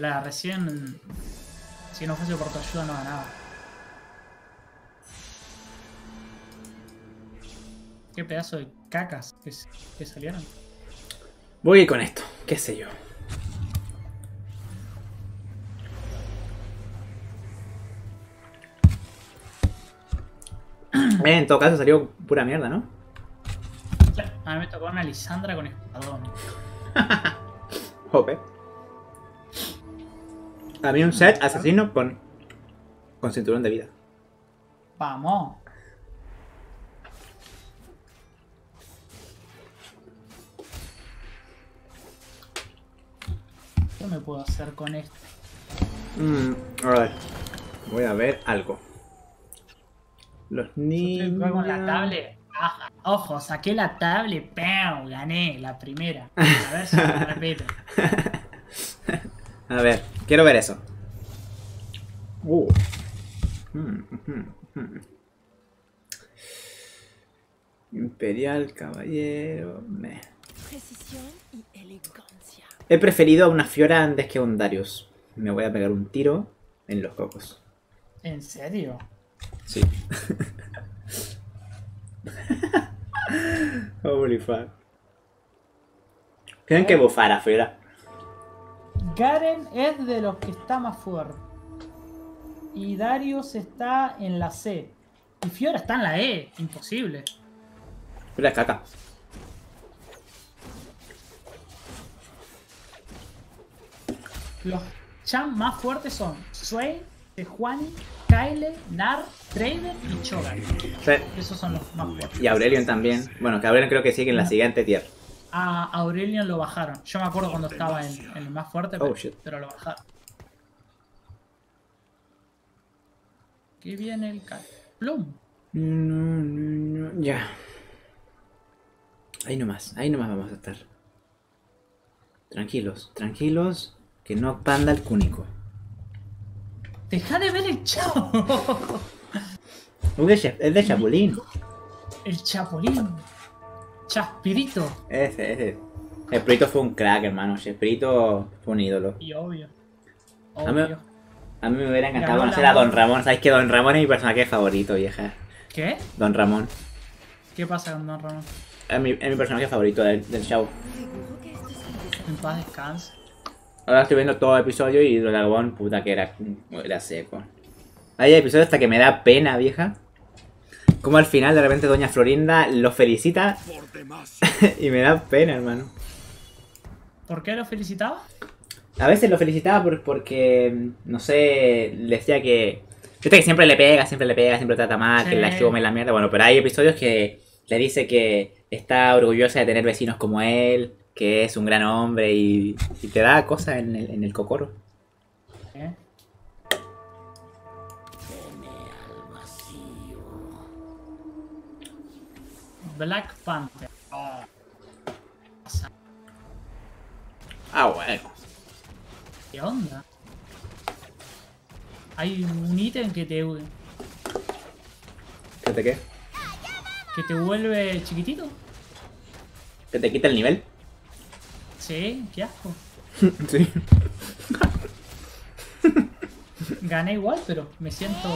La recién. Si no fuese por tu ayuda, no ganaba. Qué pedazo de cacas que, salieron. Voy con esto, qué sé yo. Eh, en todo caso salió pura mierda, ¿no? A mí me tocó una Lisandra con espadón. Jope. A mí un set asesino con, con cinturón de vida. Vamos. ¿Qué me puedo hacer con esto? Mm, a ver. Voy a ver algo. Los niños. con la tablet. Ajá. Ojo, saqué la tablet. ¡Pam! Gané la primera. A ver si me repito. A ver, quiero ver eso. Mm, ujú. Imperial, caballero. meh. Precisión y elegancia. He preferido a una Fiora antes que a un Darius. Me voy a pegar un tiro en los cocos. ¿En serio? Sí. Holy fuck. Tienen que bufar a Fiora. Garen es de los que está más fuerte. Y Darius está en la C. Y Fiora está en la E. Imposible. Fiora es caca. Los champ más fuertes son Swain, Tejuani, Kyle, Nar, Trader y Cho'Gath. Sí. Esos son los más fuertes. Y Aurelion también. Bueno, que Aurelion creo que sigue en la siguiente tier. A Aurelion lo bajaron. Yo me acuerdo cuando estaba en, en el más fuerte, pero, Oh, pero lo bajaron. ¿Qué viene el Kyle? Plum. No, no, no. Ya. Ahí nomás, ahí nomás vamos a estar. Tranquilos, tranquilos. Que no panda el cúnico. Deja de ver el chavo. Es de Chapulín. El chapulín. Chaspirito. Ese, ese. Espirito fue un crack, hermano. Espirito fue un ídolo. Y obvio. A mí, Obvio. a mí me hubiera encantado Ganó conocer a Don. Ramón. ¿Sabes que Don Ramón es mi personaje favorito, vieja? ¿Qué? Don Ramón. ¿Qué pasa con Don Ramón? Es mi, es mi personaje favorito del, del show. En paz descanse. Ahora estoy viendo todo el episodio y Don Ramón, puta que era, era seco. Hay episodios hasta que me da pena, vieja. Como al final de repente Doña Florinda lo felicita y me da pena, hermano. ¿Por qué lo felicitaba? A veces lo felicitaba por- porque, no sé, le decía que... Viste que siempre le pega, siempre le pega, siempre trata mal, que Sí. la chume la mierda. Bueno, pero hay episodios que le dice que está orgullosa de tener vecinos como él, que es un gran hombre y, y te da cosas en el, en el cocoro. Black Panther. Oh, Ah, bueno. ¿Qué onda? Hay un ítem que te, ¿Que te qué? que te vuelve chiquitito. ¿Que te quita el nivel? Sí, qué asco. sí. Gané igual, pero me siento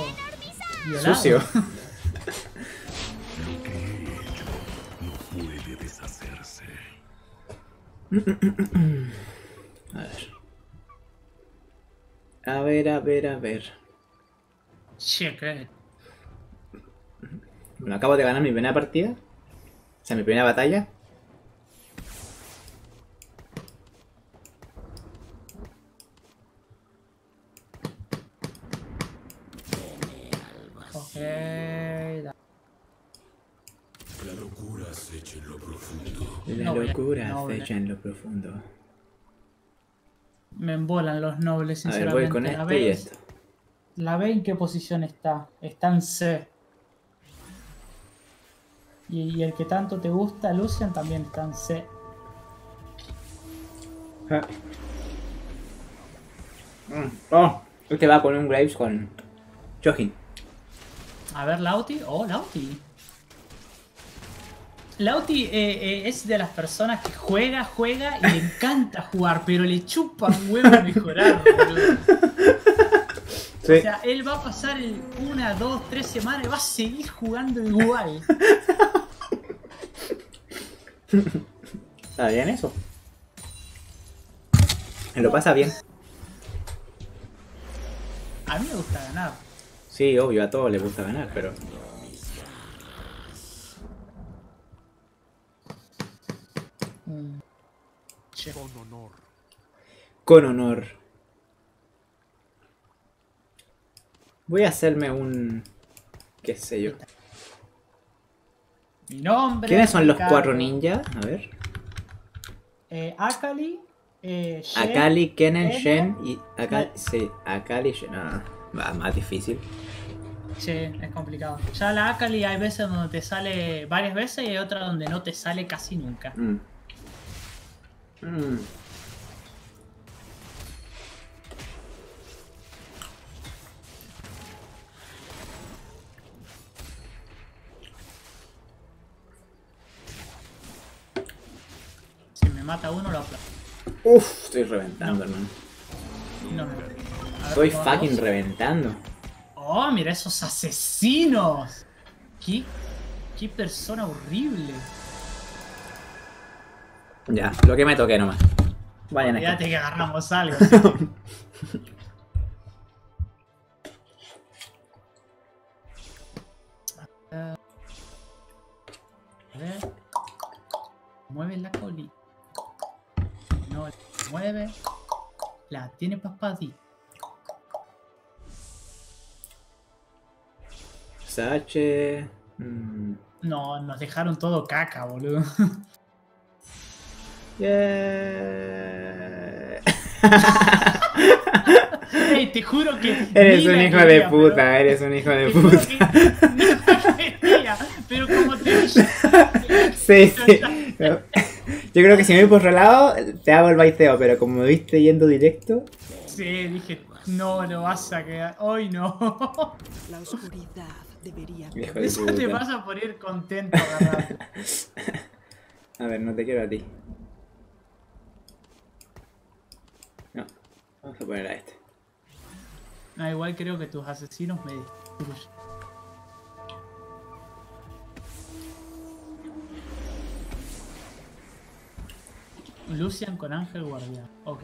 violado. Sucio. A ver. A ver, a ver, a ver. ¿qué? Bueno, acabo de ganar mi primera partida. O sea, mi primera batalla. Ok, da- La locura acecha en lo profundo. Noble, acecha en lo profundo. me embolan los nobles, A ver, sinceramente. voy con B, y esto. la B en qué posición está? Está en C. Y, y el que tanto te gusta, Lucian, también está en C. Ah. Mm. Oh, este va con un Graves con Chojin. A ver, Lauti. Oh, Lauti. Lauti eh, eh, es de las personas que juega, juega y le encanta jugar, pero le chupa un huevo mejorar, boludo. Sí. O sea, él va a pasar el una, dos, tres semanas y va a seguir jugando igual. ¿Está bien eso? Me lo pasa bien. A mí me gusta ganar. Sí, obvio, a todos les gusta ganar, pero... Che, Con honor. Voy a hacerme un... qué sé yo. Mi nombre. ¿Quiénes son los Ricardo, cuatro ninjas? A ver. Eh, Akali, eh, Shen, Akali, Kennen. Shen y... Akali, sí, Akali, Shen... Va más difícil. Sí, es complicado. Ya la Akali hay veces donde te sale varias veces y hay otras donde no te sale casi nunca. Mm. Mm. Si me mata uno, lo aplaudo. Uf, estoy reventando, hermano. No me A ver, Estoy ¿cómo fucking vamos? reventando. Oh, mira esos asesinos. ¿Qué, qué persona horrible. Ya, lo que me toque nomás. Vayan. Fíjate que agarramos algo. A ver. Mueve la colita. No, la mueve. La tiene paspadita. Sache. mm, No, nos dejaron todo caca, boludo. yeah. Ey, te juro que. Eres un hijo de puta, pero- eres un hijo de te puta. que ni la quería, pero como te. Sí, sí. Yo creo que si me voy por otro lado, te hago el baiteo, pero como me viste yendo directo, Sí, dije, no, lo vas a quedar. Hoy no. La oscuridad debería de Eso te pasa por ir contento agarrando. A ver, no te quiero a ti. Vamos a poner a este. No, igual creo que tus asesinos me destruyen. Lucian con Ángel Guardián. Ok.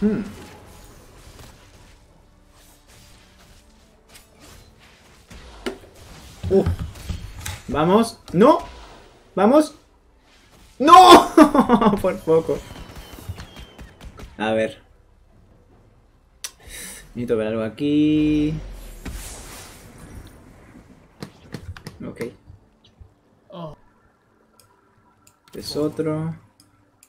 Hmm. Uf. Vamos. ¡No! ¡Vamos! ¡No! Por poco. A ver. Necesito ver algo aquí. Ok. Este es otro.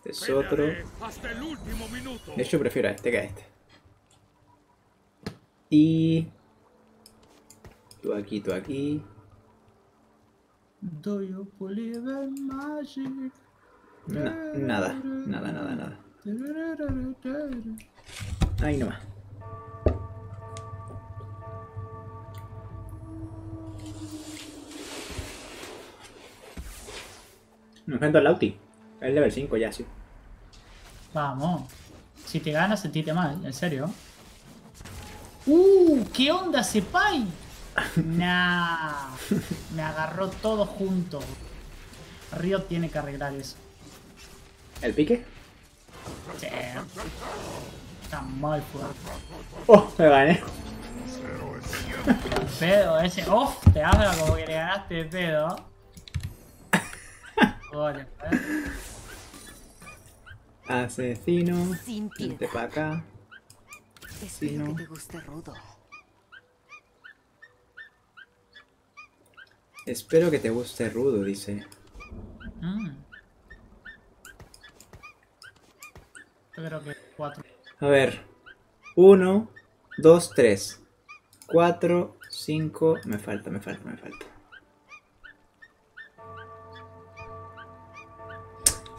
Este es otro. De hecho, prefiero a este que a este. Y. Tú aquí, tú aquí. Do you believe in magic? Na- nada, nada, nada, nada. Ahí nomás. Me enfrento al Lauti. Es level 5 ya, sí. Vamos. Si te ganas, sentite mal, en serio. ¡Uh! ¿Qué onda, Sepai? Nah. Me agarró todo junto. Río tiene que arreglar eso. ¿El pique? Sí. Está mal jugado. ¡Oh! Me gané. Pedo ese. ¡Oh! Te habla como que le ganaste de pedo. Joder, ¿eh? Asesino. Sin Vente para acá. Espero no. que te guste rudo. Espero que te guste rudo, dice. Mm. Creo que cuatro. A ver. 1, 2, 3. 4, 5. Me falta, me falta, me falta.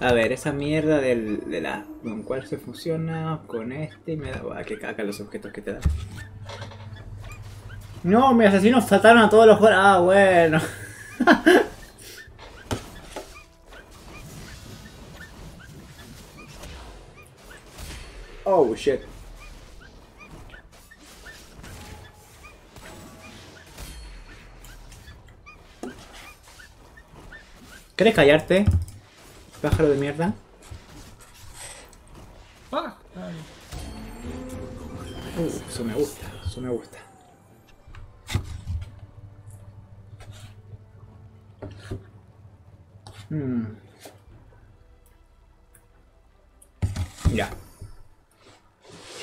A ver, esa mierda del, de la. con cuál se fusiona con este y me da. Buah, qué caca los objetos que te da. No, mis asesinos faltaron a todos los jugadores. Ah, bueno. oh, shit. ¿Quieres callarte? Pájaro de mierda. Ah. Uh, eso me gusta, eso me gusta. Hmm. Ya.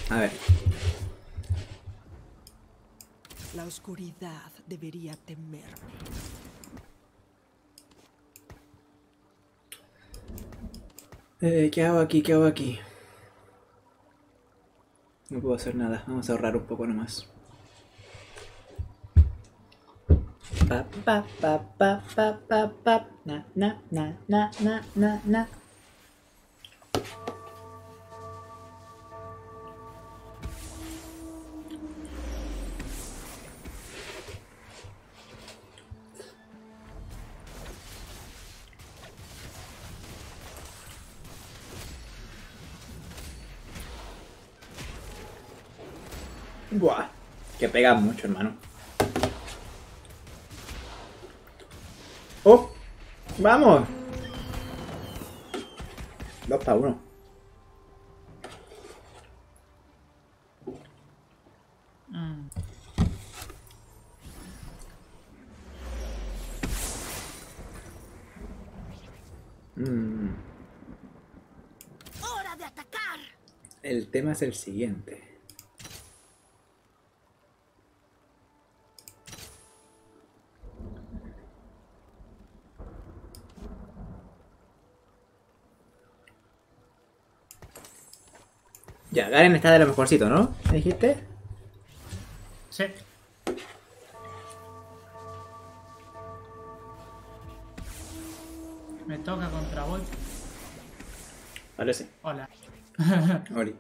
A ver. La oscuridad debería temerme. Eh, ¿Qué hago aquí? ¿Qué hago aquí? No puedo hacer nada. Vamos a ahorrar un poco nomás. Pa, pa, pa, pa, pa, pa, pa. Na, na, na, na, na, na, pega mucho, hermano. ¡Oh! ¡Vamos! Dos para uno. Mm. Mm, ¡Hora de atacar! El tema es el siguiente. Ya, Garen está de lo mejorcito, ¿no? ¿Me dijiste? Sí. Me toca contra Volt. Parece. Hola. Oli.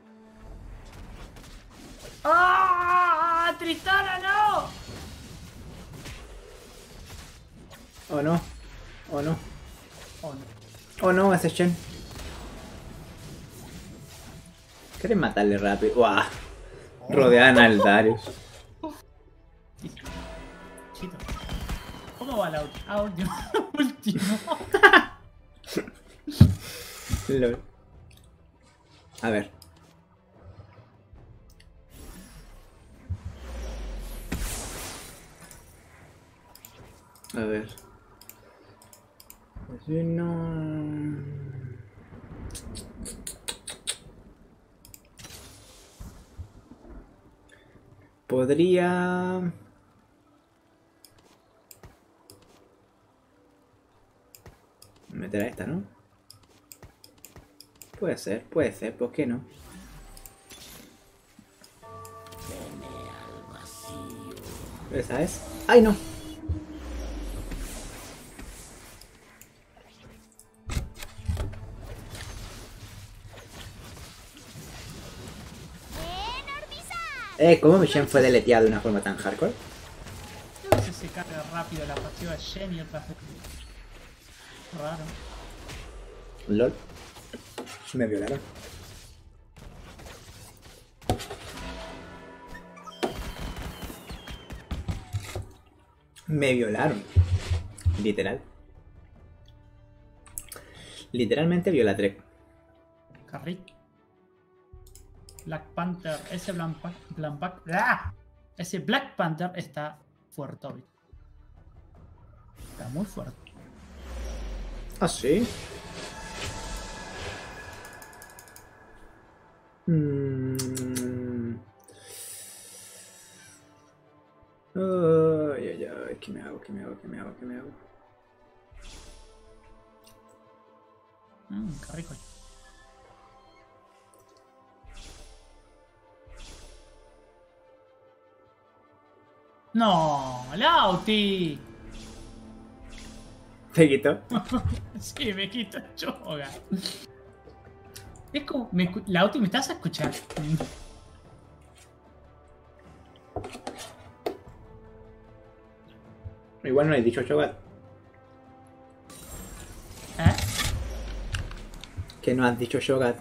¡Ah! ¡Tristana, no! Oh no. Oh no. Oh, no. Oh no, ese Shen. ¿Quieres matarle rápido? ¡Guau! Rodean al Darius. Chito. ¿Cómo va la ulti? Ah. Lol. A ver. A ver. Así no. Podría. Meter a esta, ¿no? Puede ser, puede ser, ¿por qué no? ¿Esa es? ¡Ay, no! Eh, ¿cómo Michelle fue deleteado de una forma tan hardcore? No sé si se carga rápido la pasiva de Shen y otras. Raro. LOL. Me violaron. Me violaron. Literal. Literalmente violatré. Carrick. Black Panther. Ese Black, Black, Black- ¡Ah! Ese Black Panther está fuerte. Está muy fuerte. ¿Ah, sí? Mm. Ay, ay, ay, ¿qué me hago? ¿Qué me hago? ¿Qué me hago? ¿Qué me hago? Mmm, qué rico. No, Lauti. ¿Te quito? Sí, me quita choga. Es como. Me, Lauti, ¿me estás a escuchar? Igual no he dicho Shogat. ¿Eh? Que no has dicho Shogat.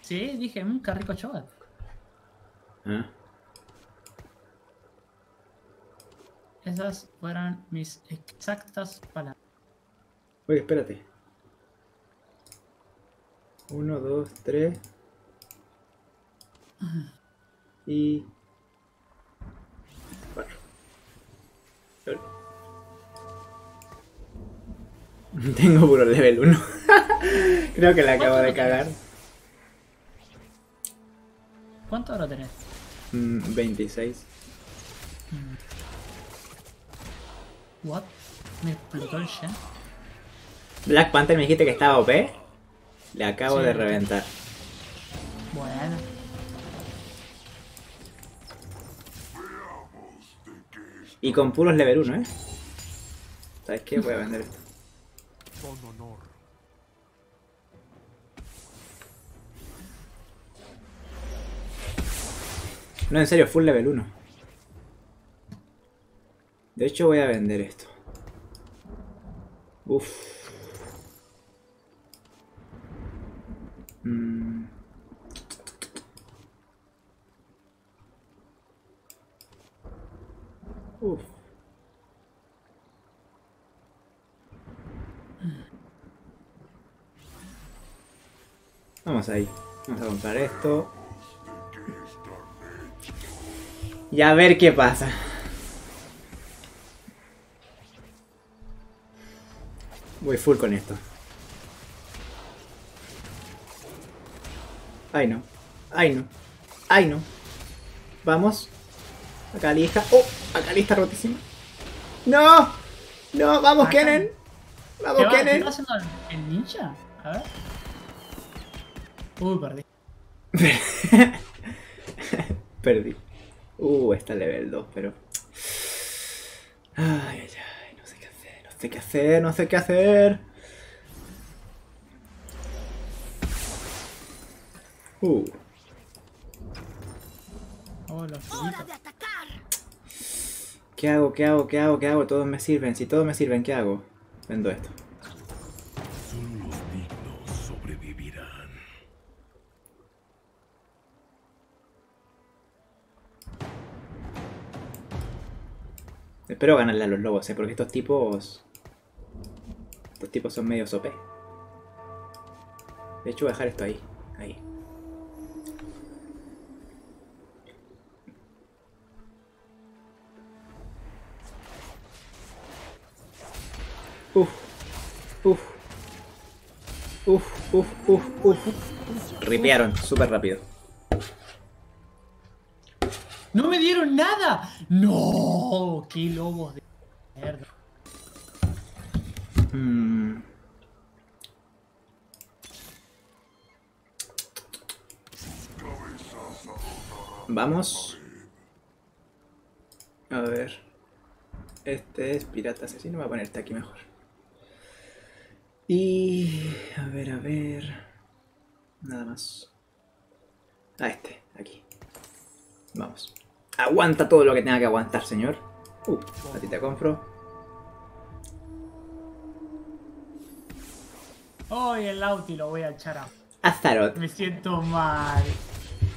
Sí, dije, mmm, qué rico chogat. Ah. Esas fueron mis exactas palabras. Oye, espérate. Uno, dos, tres. Y. Cuatro. Lol. Tengo puro level 1. Creo que la acabo de cagar. ¿Cuánto ahora tenés? Mm, 26. What? Me explotó el Shen. Black Panther me dijiste que estaba OP. Le acabo Sí, de reventar. Bueno. Y con puros level 1, ¿eh? ¿Sabes qué? Voy a vender esto. Con honor. No, en serio, full level 1. De hecho, voy a vender esto. Uf. Mm. Uf. Vamos ahí. Vamos a comprar esto. Y a ver qué pasa. Voy full con esto. Ay no. Ay no. Ay no. Vamos. Acá lista. Oh, acá lista rotísima. No. No, vamos Acá. Kenen. Vamos ¿Qué, va? ¿Qué está haciendo el, ninja? A ver. Uy, perdí. Perdí. Uh, está level 2, pero. Ay, ay, ay, sé qué hacer, no sé qué hacer, no sé qué hacer. Uh, Oh, los ¡Hora de atacar! ¿qué hago, qué hago, qué hago, qué hago? Todos me sirven, si todos me sirven, ¿qué hago? Vendo esto. Solo los dignos sobrevivirán. Espero ganarle a los lobos, ¿eh? Porque estos tipos. Estos tipos son medio OP. De hecho, voy a dejar esto ahí. Ahí. Uf. Uf. Uf, uf, uf, uf. Ripearon súper rápido. ¡No me dieron nada! ¡No! ¡Qué lobos de mierda! Mm. Vamos. A ver. Este es pirata asesino. Voy a poner este aquí mejor. Y. A ver, a ver. Nada más. A este, aquí. Vamos. Aguanta todo lo que tenga que aguantar, señor. Uh, a ti te compro. ¡Ay, el Lauti lo voy a echar a... Astaroth. Me siento mal.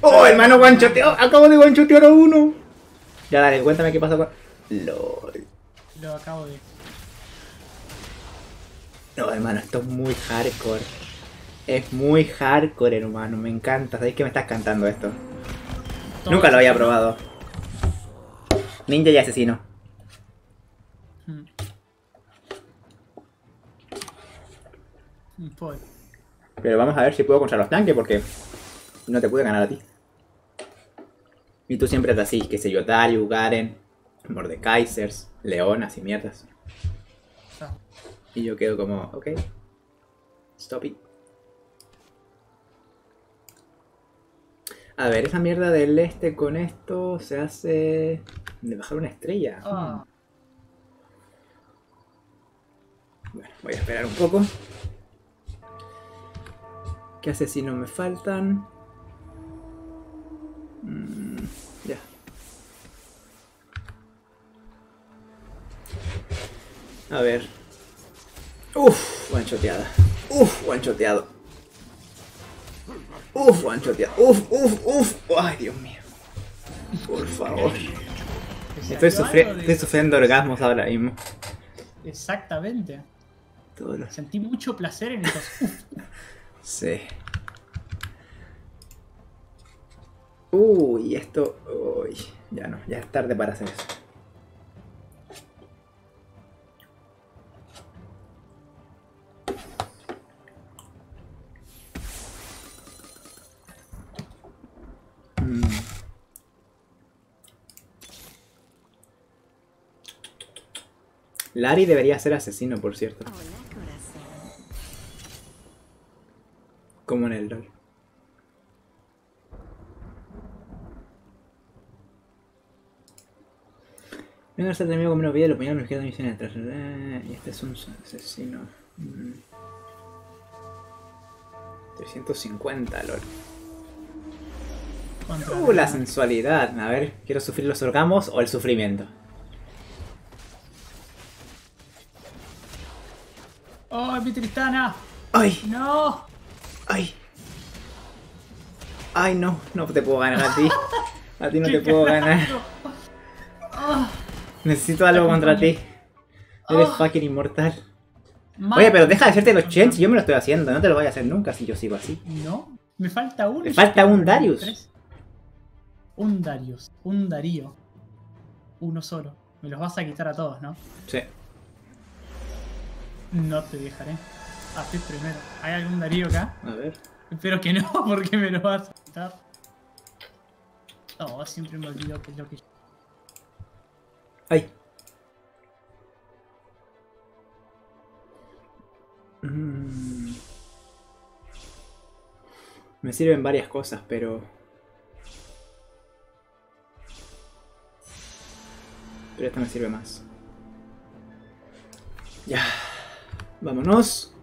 ¡Oh, hermano, guanchoteó! Acabo de guanchotear a uno. Ya, dale, cuéntame qué pasó con. LOL. Lo acabo de... No, hermano, esto es muy hardcore. Es muy hardcore, hermano. Me encanta. ¿Sabéis que me estás cantando esto? Todo Nunca lo había probado. Ninja y asesino. Mm. Pero vamos a ver si puedo contra los tanques porque no te pude ganar a ti. Y tú siempre estás así, qué sé yo, Darius, Garen, Mordekaisers, Leonas y mierdas. ah, Y yo quedo como, ok. Stop it. A ver, esa mierda del este con esto se hace de bajar una estrella. ah, Bueno, voy a esperar un poco. ¿Qué asesinos me faltan? Mm, ya. A ver. Uf, guanchoteada. Uf, guanchoteado. Uf, guanchoteado. Uf, uf, uf. Ay, Dios mío. Por favor. ¿Te Estoy, sufri- sufriendo orgasmos ahora mismo. Exactamente. Sentí mucho placer en esos. Sí. Uy, esto. Uy, ya no, ya es tarde para hacer eso. Mm. Larry debería ser asesino, por cierto. Como en el LOL. Venga, está terminado con menos vida, lo ponían nos quedan misiones atrás. Eh, y este es un asesino. Mm. 350, LOL. contra Uh, la sensualidad. A ver, ¿quiero sufrir los orgamos o el sufrimiento? ¡Oh, mi Tristana! ¡Ay! ¡No! ¡Ay! ¡Ay, no! No te puedo ganar a ti. A ti no te ¿Qué puedo ganar. Ah, Necesito algo contra ti. Eres Ah. fucking inmortal. Oye, pero deja de hacerte los chents, yo me lo estoy haciendo, no te lo voy a hacer nunca si yo sigo así. No, me falta uno. Me falta un Darius. Un Darius, un Darío. Uno solo. Me los vas a quitar a todos, ¿no? Sí. No te dejaré. Haces primero. ¿Hay algún Darío acá? A ver. Espero que no, porque me lo vas a quitar. Oh, siempre me olvido que es lo que Ay. Mm. Me sirven varias cosas, pero... Pero esta me sirve más. Ya. Vámonos.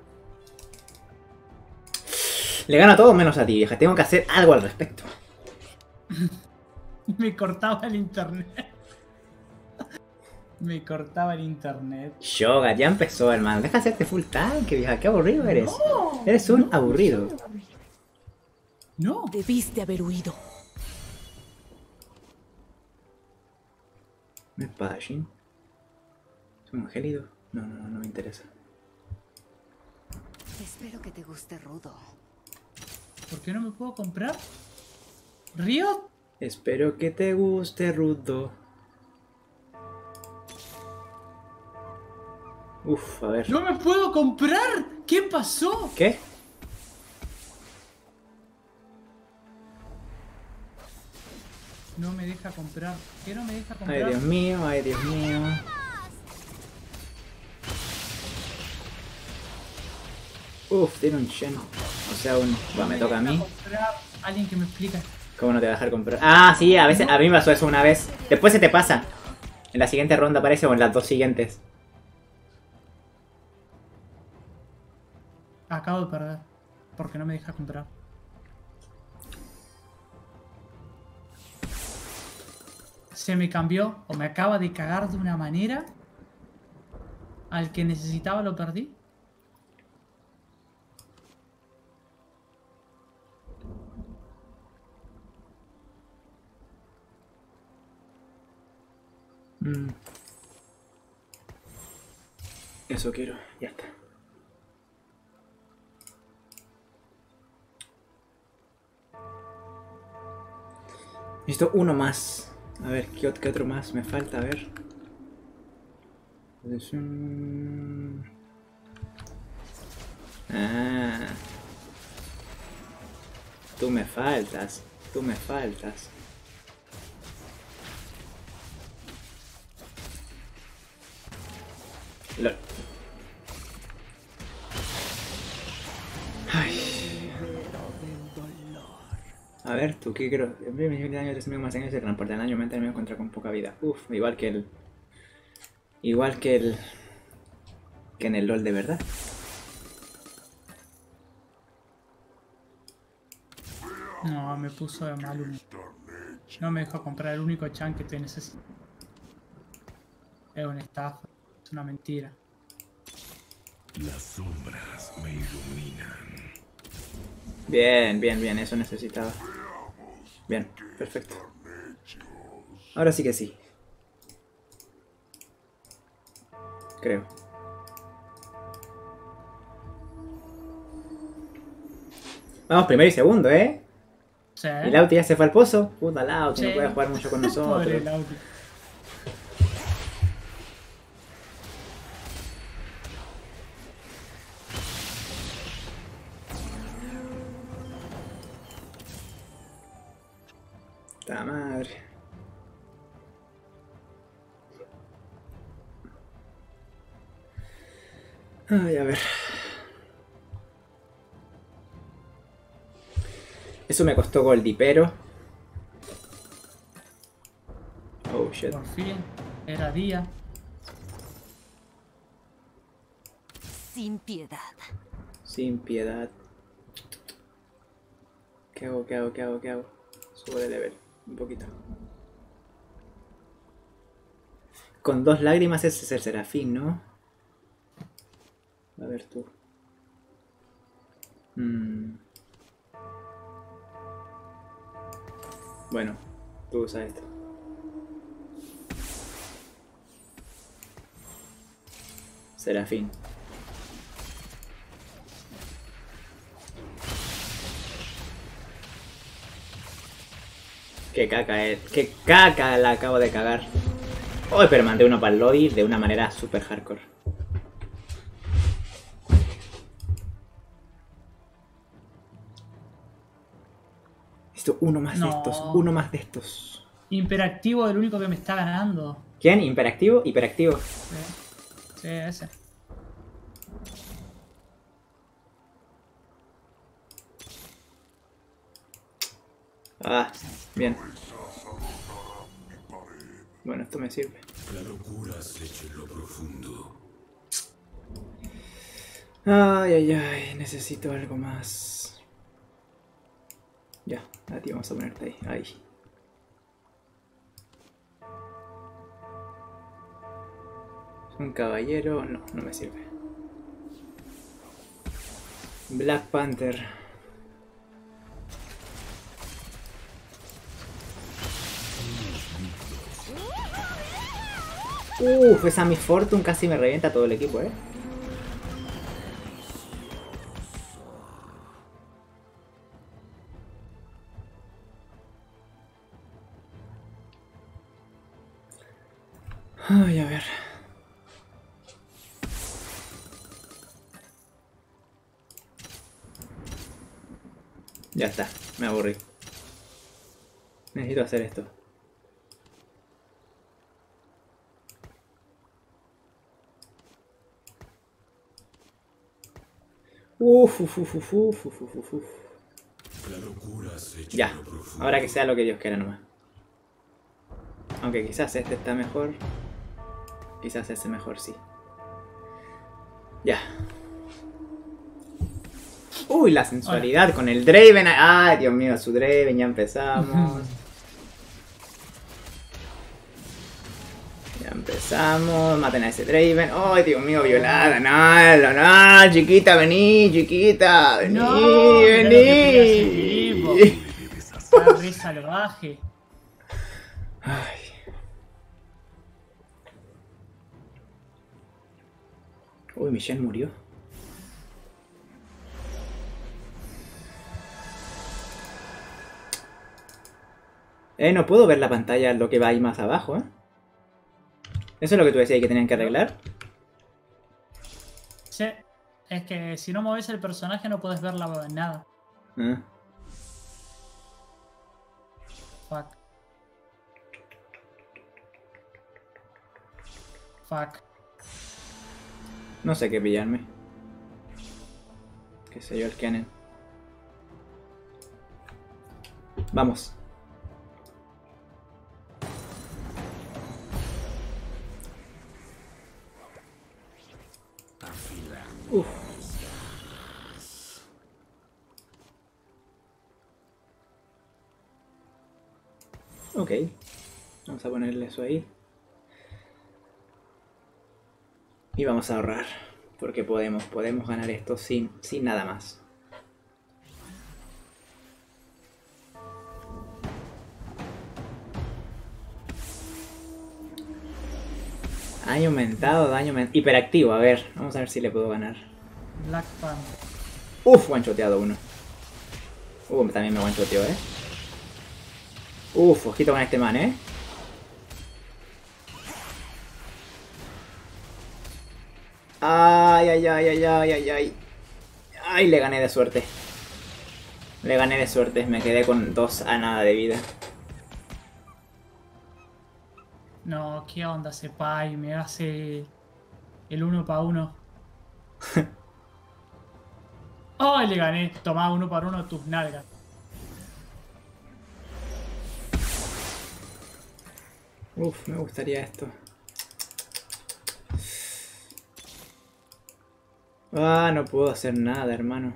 Le gano a todos menos a ti, vieja. Tengo que hacer algo al respecto. Me cortaba el internet. Me cortaba el internet. Shoga, ya empezó, hermano. Deja de hacerte full tanque, vieja. Qué aburrido eres. Eres un aburrido. No. Debiste haber huido. Un espadachín. ¿Es un gélido? No, no, no me interesa. Espero que te guste rudo. ¿Por qué no me puedo comprar? ¿Río? Espero que te guste, Rudo. Uf, a ver. ¡No me puedo comprar! ¿Qué pasó? ¿Qué? No me deja comprar. ¿Qué no me deja comprar? Ay, Dios mío, ay, Dios mío. Uf, tiene un Shen. O sea, un... No Va, me toca a mí. deja comprar. Alguien que me explica. ¿Cómo no te va a dejar comprar? Ah, sí, a veces a mí me pasó eso una vez. Después se te pasa. En la siguiente ronda aparece o en las dos siguientes. Acabo de perder. Porque no me deja comprar. Se me cambió o me acaba de cagar de una manera. Al que necesitaba lo perdí. Mm. Eso quiero, ya está. Necesito uno más. A ver, ¿qué, ot- qué otro más me falta? A ver. Ah. Tú me faltas. Tú me faltas. Lol. Ay. A ver, tú qué creo. Vez de daño de 3 más años se transporta daño aumenta el enemigo contra con poca vida. Uf, igual que el. Igual que el. Que en el LOL de verdad. No, me puso de mal humor. No me dejó comprar el único chan que te necesito. Es una estafa. Es una mentira. Las sombras me iluminan. Bien, bien, bien, eso necesitaba. Bien, perfecto. Ahora sí que sí. Creo. Vamos, primero y segundo, ¿eh? Sí. Y Lauti ya se fue al pozo. Puta Lauti, no Sí. puede jugar mucho con Pobre nosotros. Lauti. Ay, a ver. Eso me costó Goldie, pero... Oh, shit. Por fin. Era día. Sin piedad. Sin piedad. ¿Qué hago? ¿Qué hago? ¿Qué hago? ¿Qué hago? Subo de level. Un poquito. Con dos lágrimas ese es el serafín, ¿no? A ver tú. Mm. Bueno, tú usa esto. Serafín. Qué caca es. Qué caca la acabo de cagar. Hoy pero mandé uno para el lobby de una manera super hardcore. Esto, uno más de estos, uno más de estos. Imperactivo el único que me está ganando. ¿Quién? ¿Hiperactivo? Hiperactivo. Sí, sí ese. Ah, bien. Bueno, esto me sirve. La locura acecha en lo profundo. Ay, ay, ay, necesito algo más. Ya, a ti vamos a ponerte ahí. Ahí. Un caballero, no, no me sirve. Black Panther. Uf, esa Miss Fortune casi me revienta todo el equipo, eh. Ya está, me aburrí. Necesito hacer esto. Uf, uf, uf, uf, uf, uf, uf, uf. La locura Ya, ahora que sea lo que Dios quiera nomás. Aunque quizás este está mejor. Quizás ese mejor, sí. Ya. Uy, la sensualidad con el Draven. Ay, Dios mío, su Draven, ya empezamos. Ya empezamos. Maten a ese Draven. Ay, Dios mío, violada. No, no, no, chiquita, vení, chiquita. Vení, No, vení. Está re salvaje. Ay. Uy, Michelle murió. Eh, no puedo ver la pantalla, lo que va ahí más abajo, ¿eh? Eso es lo que tú decías que tenían que arreglar. Sí. Es que si no mueves el personaje no puedes ver la nada. Ah. Fuck. Fuck. No sé qué pillarme. Qué sé yo, el Kennen. Vamos. Uf. Ok. Vamos a ponerle eso ahí. Y vamos a ahorrar. Porque podemos, podemos ganar esto sin, sin nada más. Daño aumentado, daño aumentado. Hiperactivo, a ver. Vamos a ver si le puedo ganar. Black Panther. Uf, guanchoteado uno. Uh, también me guanchoteó, eh. Uf, ojito con este man, eh. Ay, ay, ay, ay, ay, ay, ay. Ay, le gané de suerte. Le gané de suerte, me quedé con dos a nada de vida. No, ¿qué onda ese pai? Me hace el uno para uno. ¡Ay, le gané! Tomá uno para uno tus nalgas. Uf, me gustaría esto. Ah, no puedo hacer nada, hermano.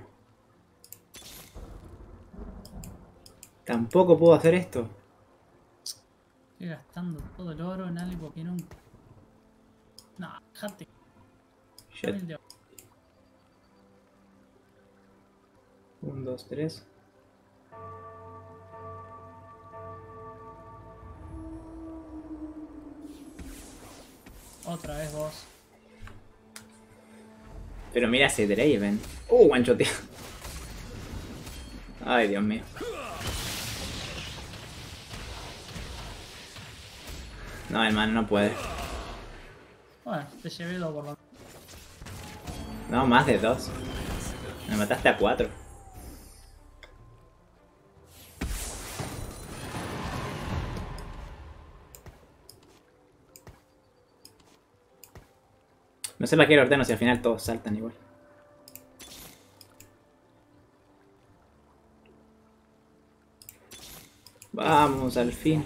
Tampoco puedo hacer esto. Estoy gastando todo el oro en algo que no... No, déjate. De- Un, dos, tres. Otra vez vos. Pero mira ese Draven. Uh, guanchotea. Ay, Dios mío. No, hermano, no puede. Bueno, te llevé dos por lo No, más de dos. Me mataste a cuatro. No sé para qué lo ordeno si al final todos saltan igual. Vamos, al fin.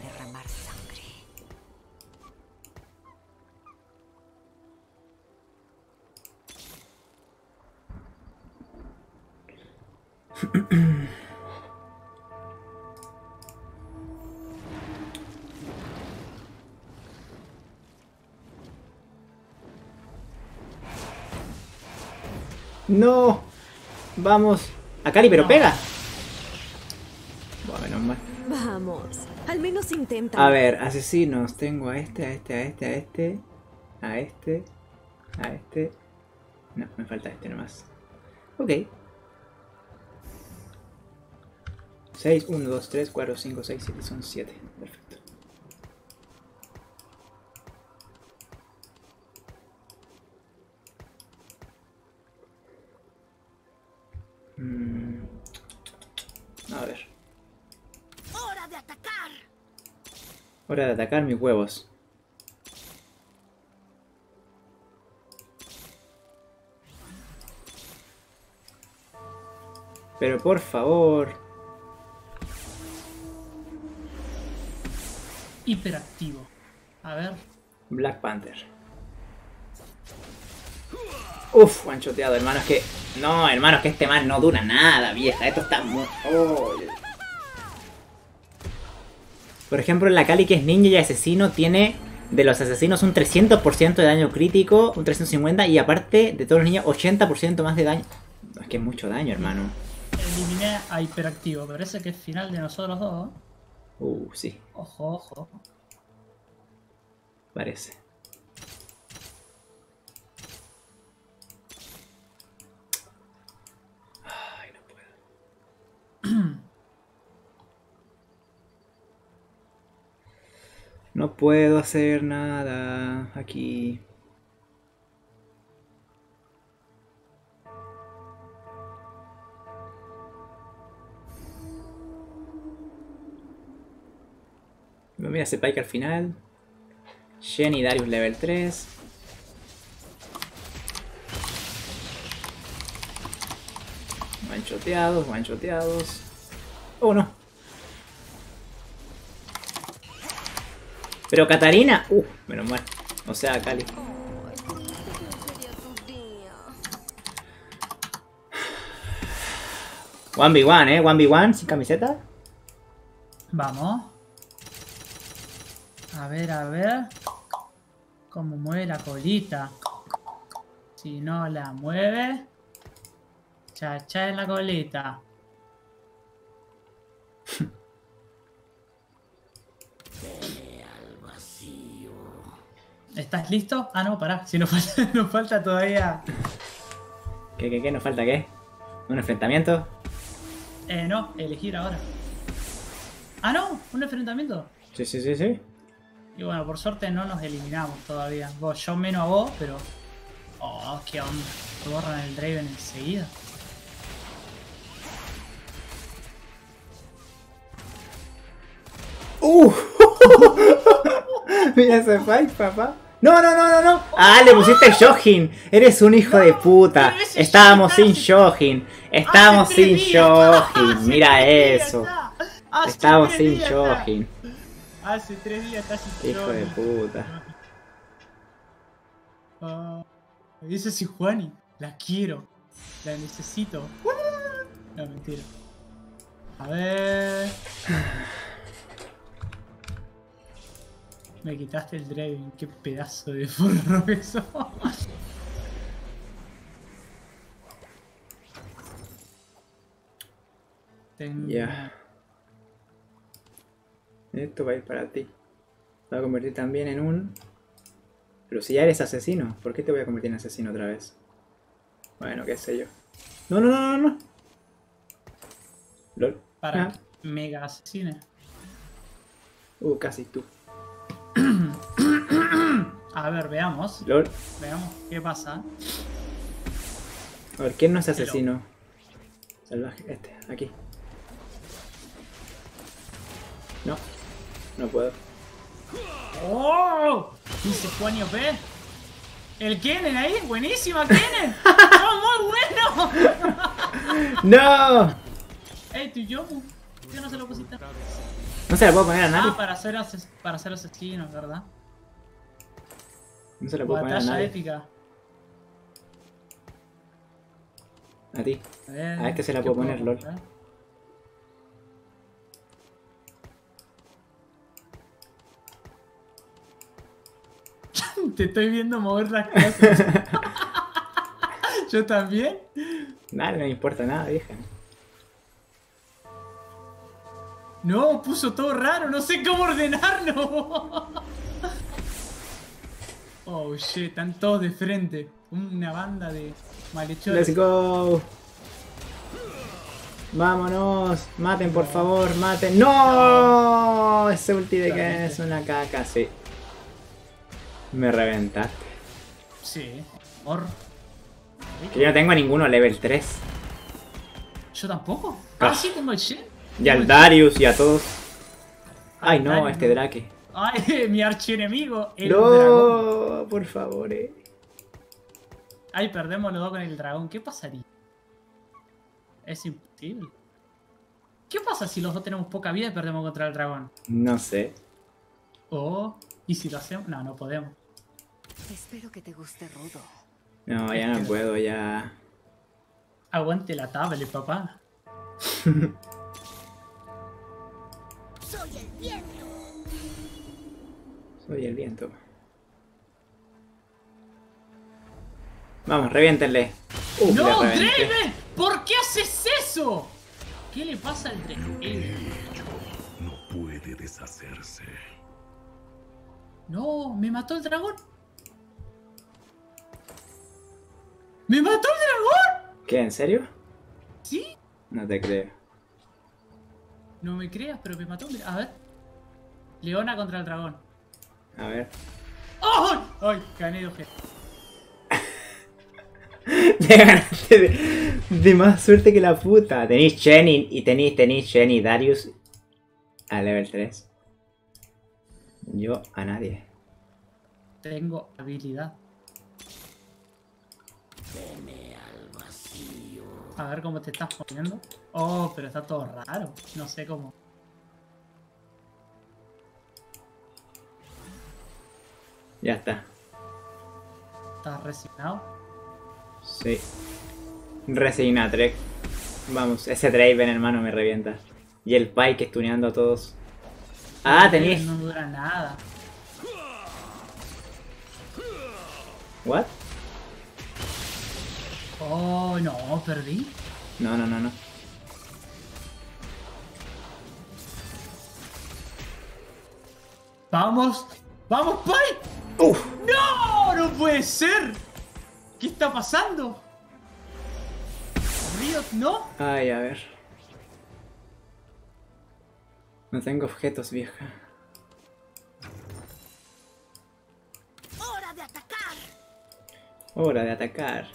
No. Vamos. A Cali, pero No. pega. Bueno, menos mal. Vamos, al menos intenta. A ver, asesinos. Tengo a este, a este, a este, a este. A este. A este. No, me falta este nomás. Ok. 6, 1, 2, 3, 4, 5, 6, 7. Son 7. Perfecto. Mm. A ver. ¡Hora de atacar! Hora de atacar mis huevos. Pero por favor. hiperactivo. A ver. Black Panther. Uf, guanchoteado, hermano. Es que. No, hermano, es que este man no dura nada, vieja. Esto está muy. Oh. Por ejemplo, la Kali que es ninja y asesino tiene de los asesinos un 300% de daño crítico, un 350 y aparte de todos los niños 80% más de daño. Es que es mucho daño, hermano. Eliminé a hiperactivo. Parece que es final de nosotros dos. Uh, sí, Ojo, ojo. parece. No puedo hacer nada aquí. Mira ese Pike al final. Jenny Darius level 3. Manchoteados, manchoteados. Oh no. Pero Katarina. Uh, menos mal. O sea, Cali. tu día. 1v1, eh. 1v1 sin camiseta. Vamos. A ver, a ver. Cómo mueve la colita. Si no la mueve. Chacha en la colita. ¿Estás listo? Ah, no, pará. Si nos falta, nos falta todavía. ¿Qué, qué, qué? ¿Nos falta qué? ¿Un enfrentamiento? Eh, no, elegir ahora. Ah, no, un enfrentamiento. Sí, sí, sí, sí. Y bueno, por suerte no nos eliminamos todavía. Vos, yo menos a vos, pero. Oh, qué onda. Te borran el Draven enseguida. ¡Uh! Mira ese fight, papá. No, no, no, no, no. Ah, le pusiste Shohin. Eres un hijo de puta. Estábamos sin Shohin. Estábamos sin está, Mira eso. Estábamos sin. Shohin. Hace tres días está sin Hijo de puta. Ah, esa es Juani. La quiero. La necesito. No, mentira. A ver. Me quitaste el Draven. Qué pedazo de forro eso. Tengo... Ya. Esto va a ir para ti. Te va a convertir también en un... Pero si ya eres asesino, ¿por qué te voy a convertir en asesino otra vez? Bueno, qué sé yo. No, no, no, no, no. LOL. Para Ah. mega asesines. Uh, casi tú. A ver, veamos. Veamos qué pasa. A ver, ¿quién no es asesino? Salvaje, este, aquí. No, no puedo. ¡Oh! Dice Juanio P. El Kenen ahí, buenísima Kenen. ¡Son muy buenos! ¡No! ¡Ey, tu Yomu! ¿Por qué no se lo pusiste? No se la puedo poner a nadie. Ah, para ser, ases para ser asesino, ¿verdad? No se la puedo poner a nadie. épica. A ti. A, ver, A este se la ¿qué puedo poner, LOL. comprar? Te estoy viendo mover las cosas. Yo también. Nada, no me importa nada, vieja. No, puso todo raro, no sé cómo ordenarlo. Oh shit, están todos de frente. Una banda de malhechores. Let's go. Vámonos. Maten, por favor, maten. ¡No! Ese ulti de que es una caca, sí. Me reventaste. Sí, amor. Yo no tengo a ninguno level 3. Yo tampoco. Ah. Ah, sí, tengo el Shen. Y al Darius y a todos. Ay, no, Darius, este. Drake. Ay, mi archienemigo, el dragón. No, por favor, eh. Ay, perdemos los dos con el dragón. ¿Qué pasaría? Es imposible. ¿Qué pasa si los dos tenemos poca vida y perdemos contra el dragón? No sé. Oh, ¿y si lo hacemos? No, no podemos. Espero que te guste rudo. No, ya no puedo, ya. Aguante la tablet, papá. Soy el viento. Soy el viento. Vamos, reviéntenle. Uh, ¡No. Draven! ¿Por qué haces eso? ¿Qué le pasa al Draven? No puede deshacerse. No, me mató el dragón. ¿Me mató el dragón? ¿Qué, en serio? ¿Sí? No te creo. No me creas, pero me mató. A ver. Leona contra el dragón. A ver. ¡Ay! ¡Ay! Gané objeto. Te ganaste de, de más suerte que la puta. Tenéis Shen y, tenéis, tenéis Shen y Darius a level 3. Yo a nadie. Tengo habilidad. A ver cómo te estás poniendo. Oh, pero está todo raro. No sé cómo. Ya está. ¿Estás resignado? Sí. Resigna Trek. Vamos, ese Draven hermano me revienta. Y el Pike estuneando a todos. Ah, tenéis. No dura nada. ¿What? Oh, no, perdí. No, no, no, no. Vamos, vamos, Pai. Uf. ¡No! ¡No puede ser! ¿Qué está pasando? Riot, ¿no? Ay, a ver. No tengo objetos, vieja. ¡Hora de atacar! Hora de atacar.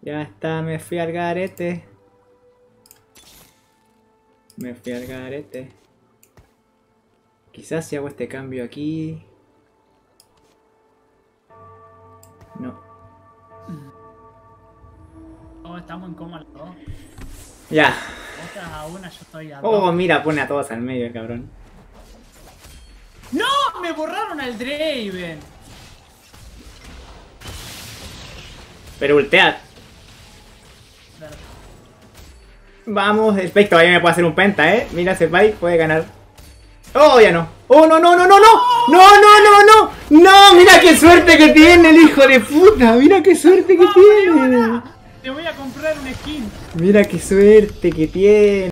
Ya está, me fui al garete. Me fui al garete. Quizás si hago este cambio aquí. No. Oh, estamos en coma los dos. Ya. A una, yo estoy a Oh, dos. mira, pone a todos al medio, el cabrón. ¡No! ¡Me borraron al Draven! Pero ultea. Vamos, Spike todavía me puede hacer un penta, ¿eh? Mira, ese Spike puede ganar. ¡Oh, ya no! ¡Oh, no, no, no, no, no! ¡No, no, no, no! ¡No! ¡Mira qué suerte que tiene el hijo de puta! ¡Mira qué suerte que ¡Vamos, tiene! Te voy a comprar un skin. Mira qué suerte que tiene.